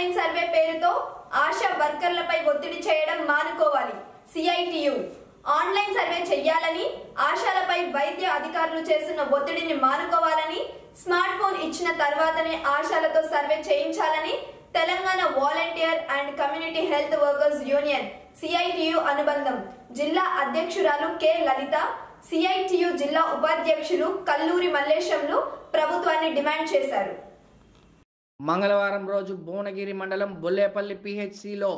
Online survey పేరుతో ఆశా వర్కర్లపై ఒత్తిడి చేయడం మానుకోవాలి. సిఐటియు. ఆన్లైన్ సర్వే చేయాలని ఆశాలపై వైద్య అధికారులు చేస్తున్న ఒత్తిడిని మానుకోవాలని స్మార్ట్ ఫోన్ ఇచ్చిన తర్వాతనే ఆశాలతో సర్వే చేయించాలని Telangana volunteer and community health workers union CITU అనుబంధం. జిల్లా అధ్యక్షురాలు కె. లలిత సిఐటియు జిల్లా ఉపాధ్యక్షులు కల్లూరి మల్లేశంలు ప్రభుత్వాన్ని డిమాండ్ చేశారు. మంగళవారం రోజు భువనగిరి మండలం బొల్లేపల్లి పిహెచ్సిలో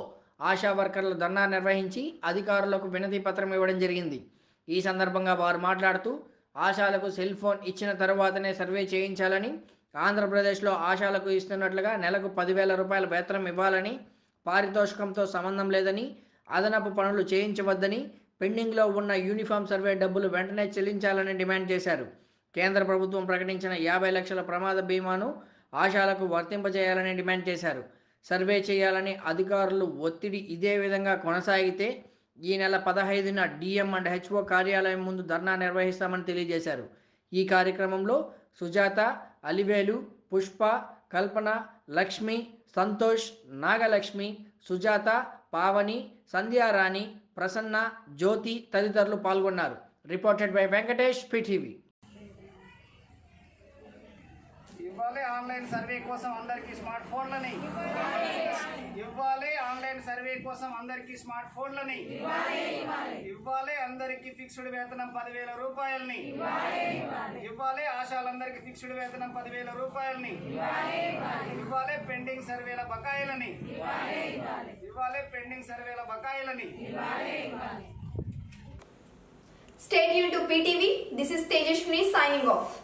ఆశా వర్కర్ల ధర్నా నిర్వహించి అధికారులకు వినతి పత్రం ఇవ్వడం జరిగింది. ఈ సందర్భంగా వారు మాట్లాడుతూ ఆశాలకు సెల్ ఫోన్ ఇచ్చిన తరువాతనే సర్వే చేయించాలని ఆంధ్రప్రదేశ్లో ఆశాలకు ఇస్తున్నట్లుగా నెలకు పదివేల రూపాయల వేతనం ఇవ్వాలని పారితోషికంతో సంబంధం లేదని అదనపు పనులు చేయించవద్దని పెండింగ్లో ఉన్న యూనిఫామ్ సర్వే డబ్బులు వెంటనే చెల్లించాలని డిమాండ్ చేశారు. కేంద్ర ప్రభుత్వం ప్రకటించిన యాభై లక్షల ప్రమాద బీమాను ఆశాలకు వర్తింపజేయాలని డిమాండ్ చేశారు. సర్వే చేయాలని అధికారులు ఒత్తిడి ఇదే విధంగా కొనసాగితే ఈ నెల పదహైదున డిఎం అండ్ హెచ్ఓ కార్యాలయం ముందు ధర్నా నిర్వహిస్తామని తెలియజేశారు. ఈ కార్యక్రమంలో సుజాత అలివేలు పుష్ప కల్పన లక్ష్మి సంతోష్ నాగలక్ష్మి సుజాత పావని సంధ్యారాణి ప్రసన్న జ్యోతి తదితరులు పాల్గొన్నారు. Reported by Venkatesh PTV. ఇవ్వాలి ఆన్లైన్ సర్వే కోసం అందరికి స్మార్ట్ ఫోన్లని. ఇవ్వాలి ఆన్లైన్ సర్వే కోసం అందరికి స్మార్ట్ ఫోన్లని. ఇవ్వాలి అందరికి ఫిక్స్డ్ వేతనం పదివేల రూపాయలని. ఇవ్వాలి ఆశాలందరికి ఫిక్స్డ్ వేతనం పదివేల రూపాయలని. ఇవ్వాలి పెండింగ్ సర్వేల బకాయిలని. ఇవ్వాలి పెండింగ్ సర్వేల బకాయిలని. Stay tuned to PTV. This is Tejashwini signing off.